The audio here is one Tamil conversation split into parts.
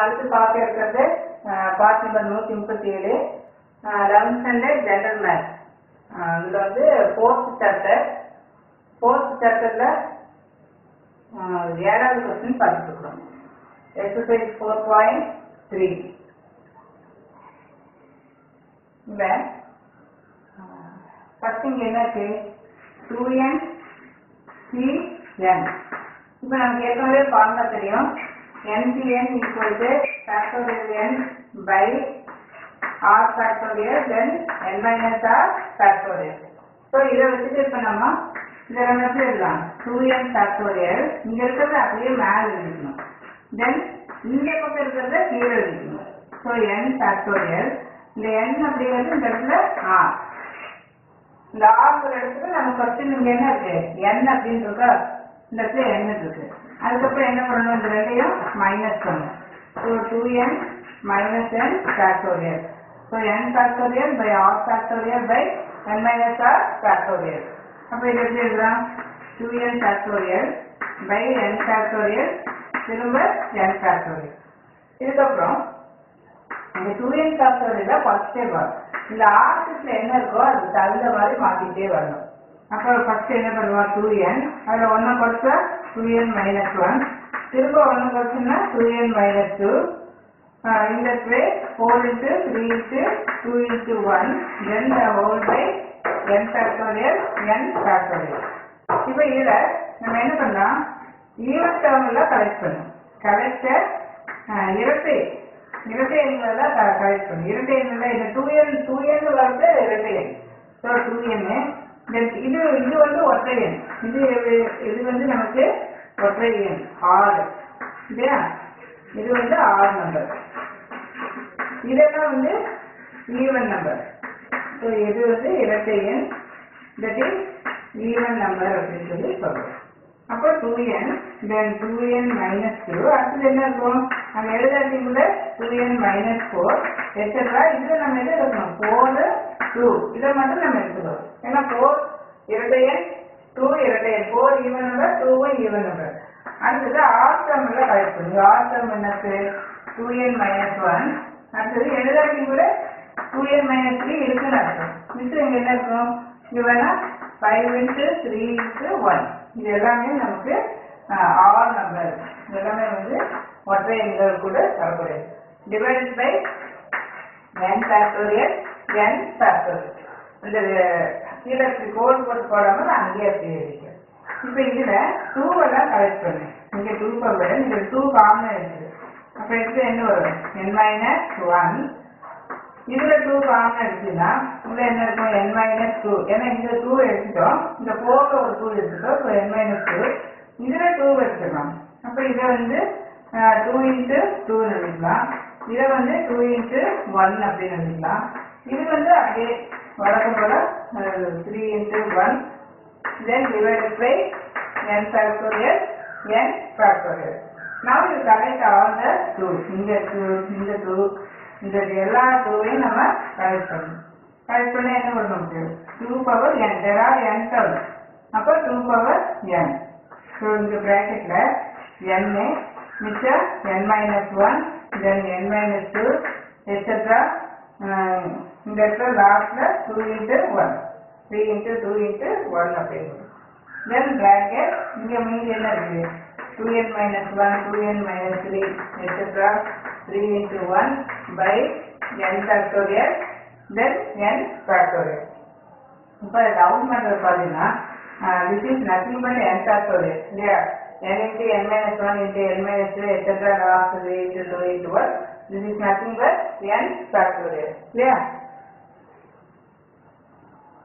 அடுத்து பார்க்க இருக்கிறது பார்ட் நம்பர் நூற்றி முப்பத்தி ஏழு லெவன்த் ஸ்டாண்டர்ட் ஜென்ரல் மேத் இதில் வந்து ஃபோர்த் சாப்டர் ஃபோர்த் சாப்டரில் ஏழாவது கொஸ்டின் பார்த்துட்டு இருக்கிறோம். எக்ஸசைஸ் ஃபோர் பாயிண்ட் த்ரீ இல்லை ஃபர்ஸ்ட் இங்கே என்ன இருக்கு டூ என் சி என் இப்போ நமக்கு ஏற்கனவே ஃபார்முலா தெரியும். NPN equal to factorial n by r factorial then n minus r factorial. So இதை வச்சுட்டு இப்போ நம்ம இந்த ரெண்டு எப்படி எழுதலாம். டூ என் ஃபேக்டோரியல் இங்கே இருக்கிறது அப்படியே மேலே எழுதிக்கணும். தென் இங்கே பக்கம் இருக்கிறத கீழே எழுதிக்கணும். ஸோ என் ஃபேக்டோரியல் இந்த என் அப்படிங்கிறது இந்த இடத்துல ஆர் இந்த ஆறுங்கிற இடத்துல நம்ம ஃபர்ஸ்ட் இங்க என்ன இருக்கு? என் அப்படின்னு இருக்கா இந்த இடத்துல என் இருக்கு. அதுக்கப்புறம் என்ன பண்ணணும் இந்த ரெண்டையும் மைனஸ் பண்ணணும். So two n minus n factorial so n factorial by r factorial by n minus r factorial அப்போ இது எப்படி எழுதலாம்? Two n factorial by n factorial திரும்ப என் ஃபேக்டோரியல் இதுக்கப்புறம் இந்த டூ என் தான் ஃபர்ஸ்டே வரும் இந்த ஆர்டிஸ்ட்ல என்ன இருக்கோ அது தகுந்த மாதிரி மாத்திட்டே வரணும். அப்போ ஃபர்ஸ்ட் என்ன பண்ணுவோம் டூ என் அதில் ஒன்றை குறைச்சா டூ என் மைனஸ் ஒன் திரும்ப ஒன்று குறைச்சுன்னா டூ என் மைனஸ் டூ இந்த way four into three into two into one then whole by n factorial n factorial இப்போ இதில் நம்ம என்ன பண்ணலாம்? ஈவன் டேர்மில் கலெக்ட் பண்ணணும். கலெக்டர் இரட்டை. இரட்டை எண்களை தான் கலெக்ட் பண்ணணும். இரட்டை எண்ணில் இந்த டூ என் டூ என் வந்து இரட்டை எண். ஸோ டூ என்னு இது இது வந்து ஒற்றை எண். இது இது வந்து நமக்கு ஒற்றை எண். ஆறு. இல்லையா இது வந்து ஆறு நம்பர் இதெல்லாம் வந்து ஈவன் நம்பர் ஸோ இது வந்து இரட்டை எண். தட் இஸ் ஈவன் நம்பர் அப்படின்னு சொல்லி சொல்றோம். அப்போ two n then two n minus two அடுத்தது என்ன இருக்கும்? நம்ம எழுதாட்டிக்குள்ள two n minus four extra இதில் நம்ம எது எடுக்கணும் ஃபோர் டூ இதை மட்டும் நம்ம எடுத்துக்கிறோம் ஏன்னா ஃபோர் இரட்டை எண் டூ இரட்டை எண் ஃபோர் ஈவன் நம்பர் டூவும் ஈவன் நம்பர் அடுத்தது ஆர் டேர்மில் கலெக்ட் ஆர் டேர்ம் என்னது? டூ என் மைனஸ் ஒன் அடுத்தது எழுதாட்டிக்குள்ள டூ என் மைனஸ் த்ரீ இருக்குன்னு அர்த்தம். இங்கே என்ன இருக்கும்? இங்கே five into three into one இது எல்லாமே நமக்கு ஆர் நம்பர் எல்லாமே வந்து ஒற்றை எண்கள் கூட வரக்கூடியது divided by n factorial n factorial இந்த கீழே கோல் போட்டு போடாமல் நான் அங்கேயே அப்படி இப்போ இதில் டூவெல்லாம் கலெக்ட் பண்ணு. இங்கே டூ பவர் இங்க டூ காமன் இருக்குது. அப்ப எடுத்து என்ன வரும்? என் மைனஸ் ஒன் இதுல டூ காமன் எடுத்துன்னா இதுல என்ன இருக்கும்? என் மைனஸ் டூ ஏன்னா இந்த டூ எடுத்துட்டோம். இந்த போர்ல ஒரு டூ எடுத்துட்டோம். இப்போ n மைனஸ் டூ இதுல டூ எடுத்துக்கலாம் அப்ப இதை வந்து டூ இன்ட்டு டூ எழுதிக்கலாம். இதை வந்து டூ இன்ட்டு ஒன் அப்படின்னு எழுதிக்கலாம். இது வந்து அப்படியே வழக்கம் போல three into one then divided by n factorial n factorial now you collect all the two இந்த டூ இந்த டூ இந்த எல்லா டூவையும் நம்ம கலெக்ட் பண்ணணும். கலெக்ட் பண்ண என்ன பண்ண முடியும்? Two power n there are n term அப்போ டூ பவர் என் ஸோ இந்த ப்ராக்கெட்டில் என்னு மிச்சம் n minus one then n minus two extra இந்த இடத்துல லாஸ்ட்ல two into one three into two into one அப்படின்னு தென் பிராக்கெட் இங்கே மீதி என்ன இருக்குது? Two n minus one two n minus three extra three into one by n factorial then n factorial இப்போ ரவுண்ட் பண்ணுறது பார்த்தீங்கன்னா this is nothing but n factorial இல்லையா? n into n minus 1 into n minus 2 etc. last 3 into 2 into 1 this is nothing but n factorial இல்லையா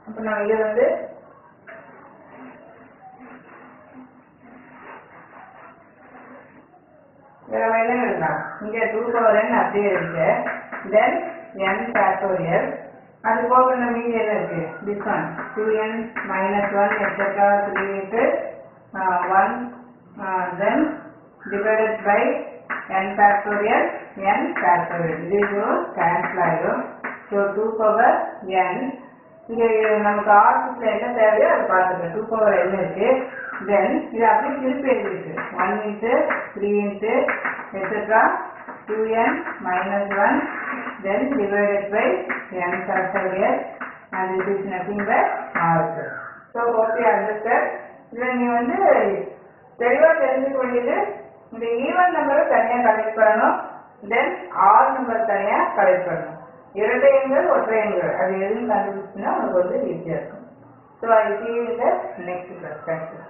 அப்போ நம்ம இது வந்து வேற என்ன எழுதலாம் இங்க டூ பவர் n அப்படியே இருக்கு. தென் n ஃபேக்டோரியல் அது போக இந்த மீதி என்ன இருக்கு? This one two n minus one extra three into one then divided by n factorial n factorial. இது இதுவும் கேன்சல் ஆயிடும் ஸோ டூ பவர் n. இங்கே நமக்கு ஆர்டர்ஸில் என்ன தேவையோ அதை பார்த்துக்கலாம். டூ பவர் n இருக்கு. தென் இது அப்படியே திருப்பி எழுதிருக்கு one into three into extra 2n minus 1 then divided by n factorial. And it is nothing but r. So So hope you understand. இதில் நீ வந்து தெளிவா தெரிஞ்சுக்க வேண்டியது இந்த ஈவன் நம்பரை தனியா கலெக்ட் பண்ணணும். தென் ஆர் நம்பர் தனியா கலெக்ட் பண்ணணும். இரட்டை எண்கள் ஒற்றை எண்கள். அது எதுவும் கண்டுபிடிச்சுன்னா உங்களுக்கு வந்து ஈஸியா இருக்கும். ஸோ ஐ சி இந்த நெக்ஸ்ட் கிளாஸ் தேங்க்யூ